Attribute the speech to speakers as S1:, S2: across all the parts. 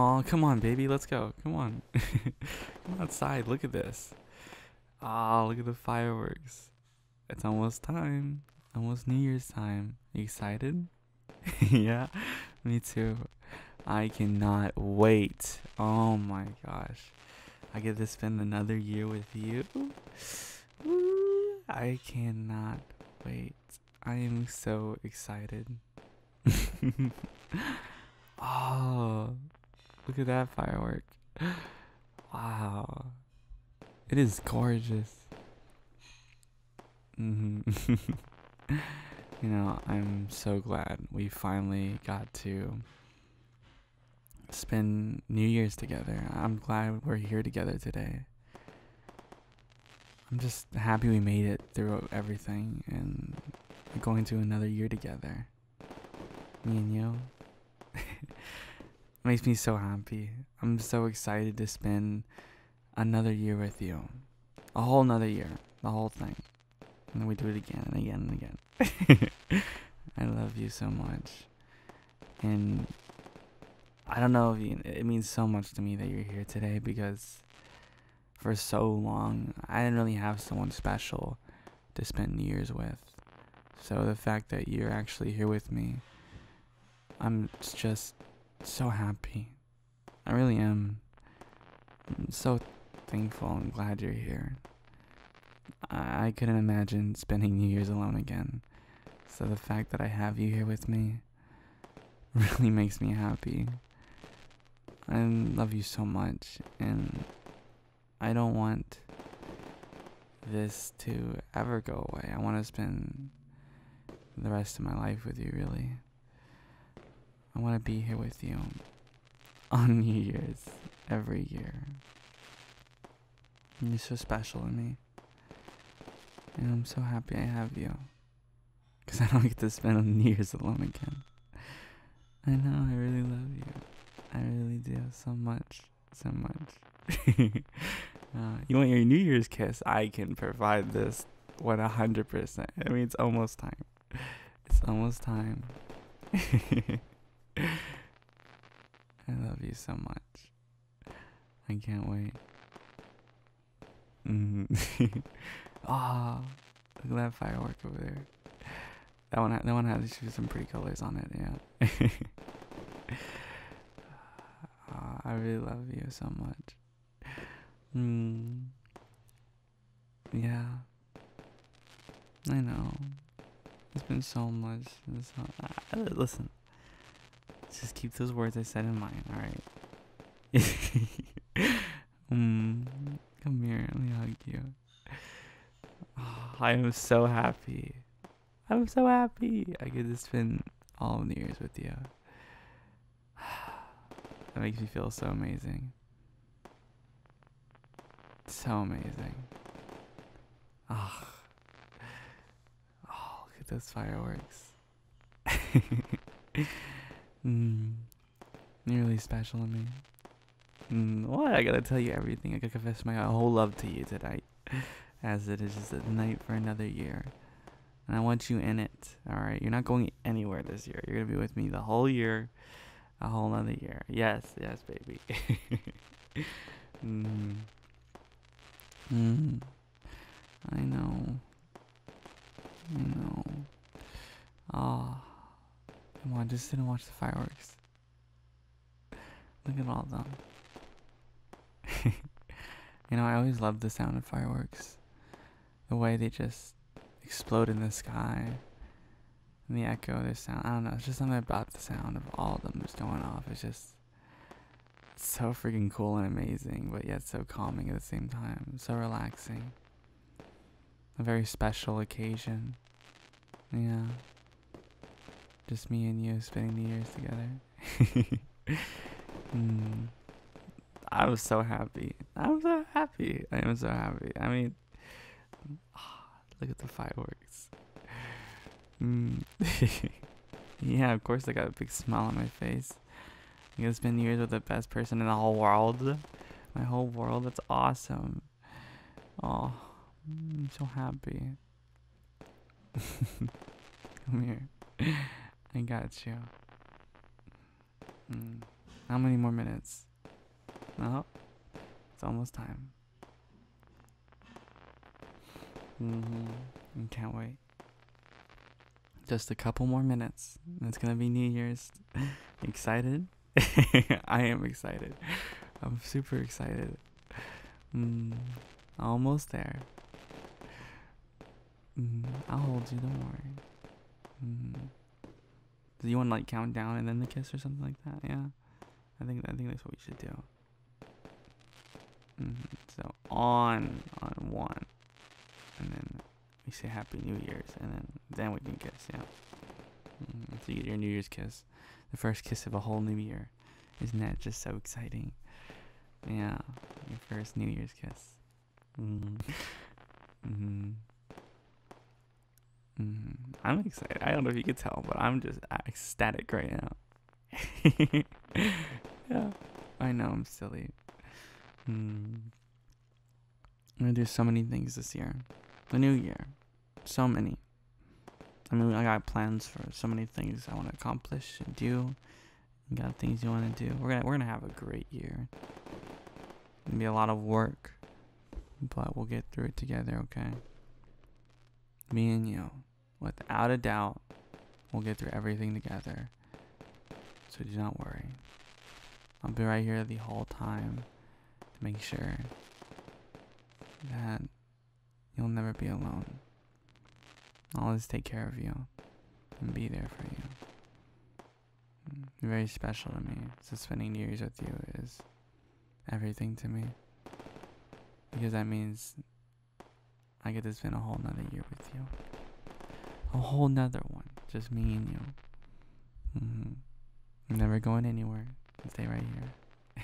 S1: Oh, come on, baby. Let's go. Come on. come outside. Look at this. Ah, oh, look at the fireworks. It's almost time. Almost New Year's time. You excited? yeah, me too. I cannot wait. Oh my gosh. I get to spend another year with you. I cannot wait. I am so excited. oh, look at that firework. Wow. It is gorgeous. Mm-hmm. you know, I'm so glad we finally got to spend New Year's together. I'm glad we're here together today. I'm just happy we made it through everything and going to another year together. Me and you. makes me so happy. I'm so excited to spend another year with you. A whole another year. The whole thing. And then we do it again and again and again. I love you so much. And I don't know if you, it means so much to me that you're here today because for so long I didn't really have someone special to spend New Year's with. So the fact that you're actually here with me, I'm just so happy. I really am. I'm so thankful and glad you're here. I, I couldn't imagine spending New Year's alone again. So the fact that I have you here with me really makes me happy. I love you so much, and I don't want this to ever go away. I want to spend the rest of my life with you, really. I want to be here with you on New Year's every year. You're so special to me. And I'm so happy I have you. Because I don't get to spend New Year's alone again. I know, I really love you. I really do. So much. So much. uh, you want your New Year's kiss? I can provide this 100%. I mean, it's almost time. It's almost time. I love you so much. I can't wait. Mm-hmm. oh, look at that firework over there. That one, that one has some pretty colors on it. Yeah. oh, I really love you so much. Mm. Yeah. I know. It's been so much. So, uh, listen. Just keep those words I said in mind, alright? mm, come here, let me hug you. Oh, I am so happy. I'm so happy. I get to spend all of New Year's with you. That makes me feel so amazing. So amazing. Oh, oh look at those fireworks. Mm. You're really special to me. Mm, what? I gotta tell you everything. I gotta confess my whole love to you tonight. As it is just a night for another year. And I want you in it. Alright? You're not going anywhere this year. You're gonna be with me the whole year. A whole other year. Yes, yes, baby. mm. Mm. I know. I know. Ah. Oh. Come on, just and watch the fireworks. Look at all of them. you know, I always loved the sound of fireworks. The way they just explode in the sky. And the echo of their sound. I don't know. It's just something about the sound of all of them just going off. It's just so freaking cool and amazing, but yet so calming at the same time. So relaxing. A very special occasion. Yeah. Just me and you spending the years together. mm. I was so happy. I was so happy. I am so happy. I mean, oh, look at the fireworks. Mm. yeah, of course I got a big smile on my face. I'm gonna spend years with the best person in the whole world. My whole world. That's awesome. Oh, I'm so happy. Come here. I got you. Mm. How many more minutes? No, it's almost time. Mm-hmm. Can't wait. Just a couple more minutes. It's gonna be New Year's. excited? I am excited. I'm super excited. Mm, almost there. Mm, I'll hold you. Don't worry. Mm. Do you want to like count down and then the kiss or something like that? Yeah. I think I think that's what we should do. Mm-hmm. So on on one, and then we say Happy New Year's, and then then we can kiss. Yeah. Mm-hmm. So you get your New Year's kiss, the first kiss of a whole new year. Isn't that just so exciting? Yeah, your first New Year's kiss. Mm-hmm. mm-hmm. Mm-hmm. I'm excited. I don't know if you could tell, but I'm just ecstatic right now. yeah, I know I'm silly. Mm. I'm gonna do so many things this year. The new year. So many. I mean, I got plans for so many things I want to accomplish and do. You got things you want to do. We're gonna we're gonna have a great year. It'll be a lot of work, but we'll get through it together. Okay. Me and you, without a doubt, we'll get through everything together. So do not worry. I'll be right here the whole time to make sure that you'll never be alone. I'll always take care of you and be there for you. Very special to me. So spending years with you is everything to me. Because that means I get to spend a whole nother year with you. A whole nother one. Just me and you. Mm-hmm. I'm never going anywhere. Stay right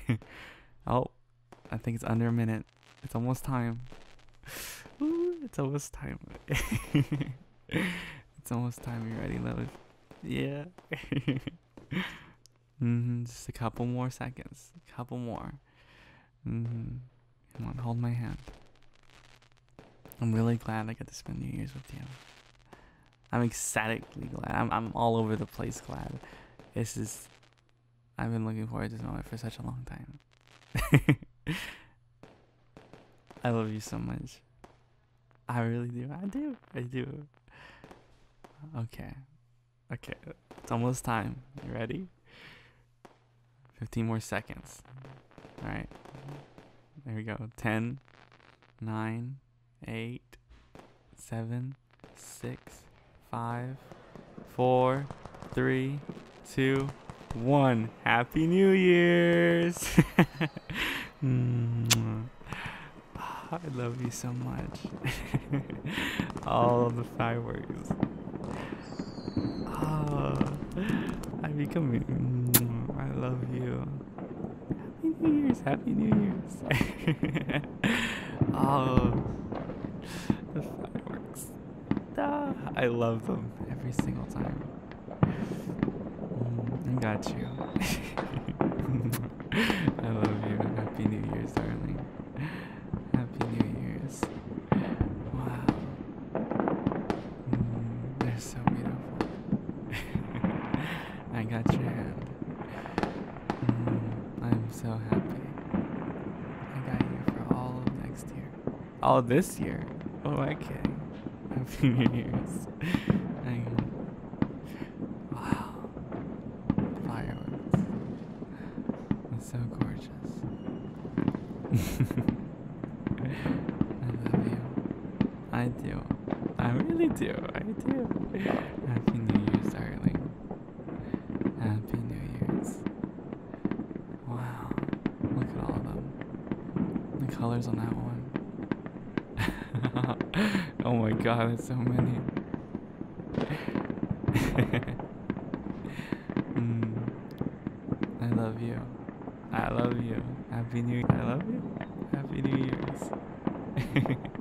S1: here. oh, I think it's under a minute. It's almost time. Ooh, it's almost time. it's almost time. You ready, Lilith? Yeah. mm-hmm. Just a couple more seconds. A couple more. Mm-hmm. Come on, hold my hand. I'm really glad I get to spend New Year's with you. I'm ecstatically glad. I'm I'm all over the place glad. This is I've been looking forward to this moment for such a long time. I love you so much. I really do. I do. I do. Okay. Okay. It's almost time. You ready? 15 more seconds. Alright. There we go. 10, 9, 8, 7, 6, 5, 4, 3, 2, 1. Happy New Year's! I love you so much. All the fireworks. Oh, I become. Mm, I love you. Happy New Year's. Happy New Year's. oh, I love them every single time. Mm, I got you. I love you. Happy New Year's, darling. Happy New Year's. Wow. Mm, they're so beautiful. I got your hand. Mm, I'm so happy. I got you for all of next year. All this year? Oh, am New Year's. Wow. Fireworks. It's so gorgeous. I love you. I do. I really do. I do. Happy New Year's, darling. Happy New Year's. Wow. Look at all of them. The colors on that one. oh my god, there's so many. mm. I love you. I love you. Happy New Year. I love you. Happy New Year's.